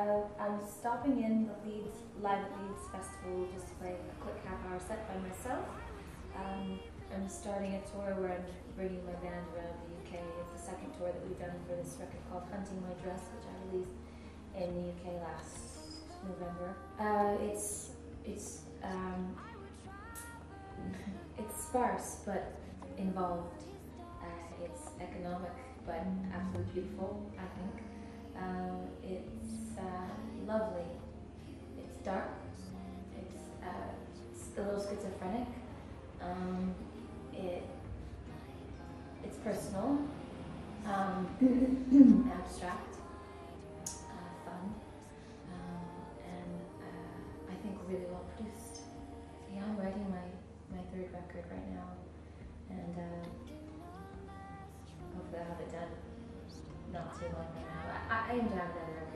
Uh, I'm stopping in the Leeds live at Leeds Festival just to play a quick half hour set by myself. Um, I'm starting a tour where I'm bringing my band around the UK. It's the second tour that we've done for this record called Hunting My Dress, which I released in the UK last November. Uh, it's it's um, it's sparse but involved. Uh, it's economic but absolutely beautiful. I think dark. It's, uh, it's a little schizophrenic. Um, it, it's personal, um, abstract, uh, fun, um, and uh, I think really well produced. Yeah, I'm writing my, my third record right now, and uh, hopefully I'll have it done not too long from now. I, I am down with